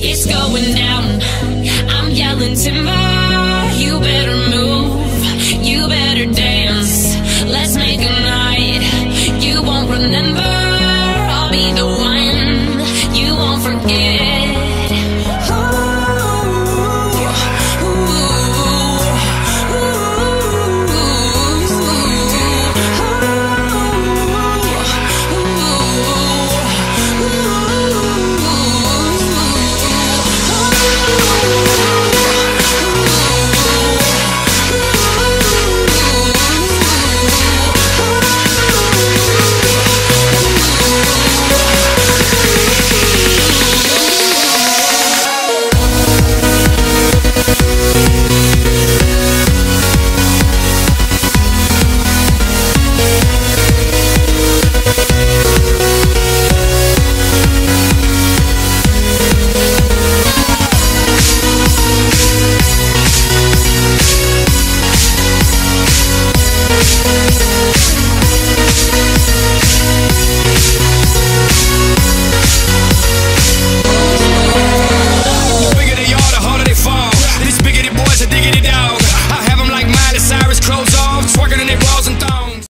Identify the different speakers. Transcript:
Speaker 1: It's going down. I'm yelling timber. You better move. You better dance. Let's make a night. You won't remember.